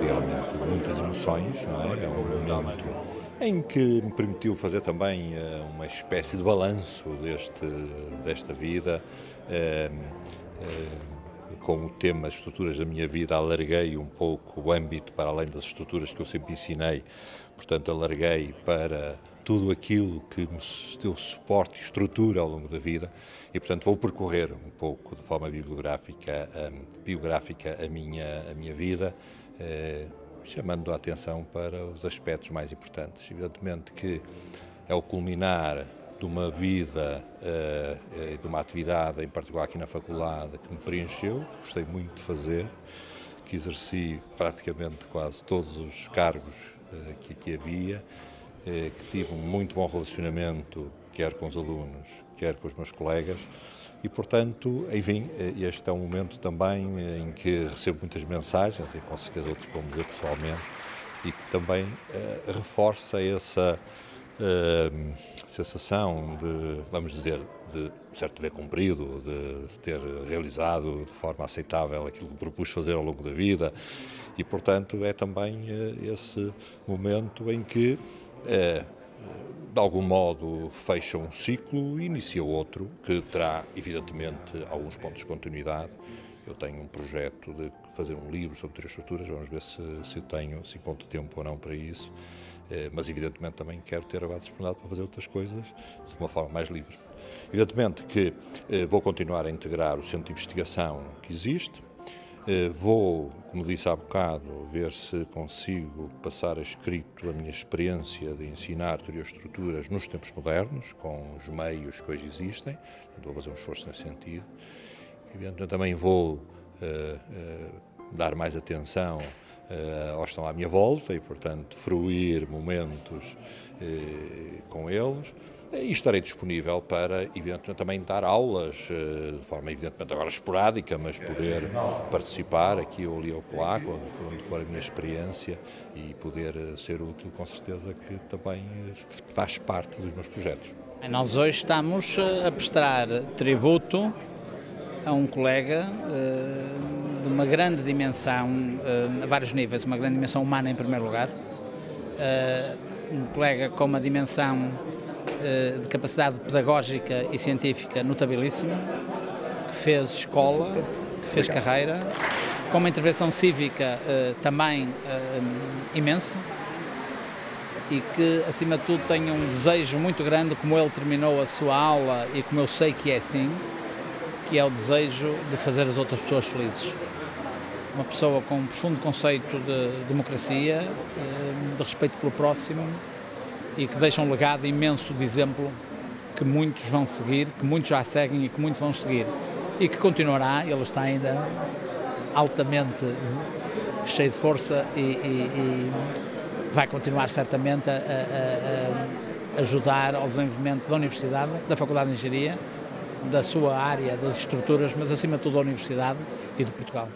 realmente muitas emoções, não é? É um momento em que me permitiu fazer também uh, uma espécie de balanço deste, desta vida. Uh, uh, com o tema estruturas da minha vida, alarguei um pouco o âmbito para além das estruturas que eu sempre ensinei, portanto, alarguei para tudo aquilo que me deu suporte e estrutura ao longo da vida e, portanto, vou percorrer um pouco de forma bibliográfica, um, biográfica a, minha, a minha vida, eh, chamando a atenção para os aspectos mais importantes. Evidentemente que é o culminar de uma vida eh, e uh, de uma atividade, em particular aqui na faculdade, que me preencheu, que gostei muito de fazer, que exerci praticamente quase todos os cargos uh, que aqui havia, que tive um muito bom relacionamento, quer com os alunos, quer com os meus colegas, e, portanto, enfim, este é um momento também em que recebo muitas mensagens, e com certeza outros vão dizer pessoalmente, e que também reforça essa sensação de, vamos dizer, de certo dever cumprido, de ter realizado de forma aceitável aquilo que propus fazer ao longo da vida e, portanto, é também uh, esse momento em que, uh, de algum modo, fecha um ciclo e inicia outro, que terá, evidentemente, alguns pontos de continuidade. Eu tenho um projeto de fazer um livro sobre três estruturas, vamos ver se, se tenho, se encontro tempo ou não para isso. Eh, mas evidentemente também quero ter agora disponibilidade para fazer outras coisas de uma forma mais livre. Evidentemente que eh, vou continuar a integrar o centro de investigação que existe, eh, Vou, como disse há bocado, ver se consigo passar a escrito a minha experiência de ensinar teorias estruturas nos tempos modernos, com os meios que hoje existem. Vou fazer um esforço nesse sentido. Evidentemente, também vou uh, uh, dar mais atenção uh, ou estão à minha volta e, portanto, fruir momentos com eles. E estarei disponível para, evidentemente, também dar aulas, de forma, evidentemente, agora esporádica, mas poder participar aqui ou ali ou lá, quando for a minha experiência e poder ser útil, com certeza que também faz parte dos meus projetos. Nós hoje estamos a prestar tributo a um colega de uma grande dimensão, uh, a vários níveis, uma grande dimensão humana em primeiro lugar, uh, um colega com uma dimensão de capacidade pedagógica e científica notabilíssima, que fez escola, que fez carreira, com uma intervenção cívica também imensa e que, acima de tudo, tem um desejo muito grande, como ele terminou a sua aula e como eu sei que é assim, que é o desejo de fazer as outras pessoas felizes. Uma pessoa com um profundo conceito de democracia, eh, de respeito pelo próximo e que deixa um legado imenso de exemplo que muitos vão seguir, que muitos já seguem e que muitos vão seguir. E que continuará, ele está ainda altamente cheio de força e, e, e vai continuar certamente a, a, a, ajudar ao desenvolvimento da Universidade, da Faculdade de Engenharia, da sua área, das estruturas, mas acima de tudo da Universidade e de Portugal.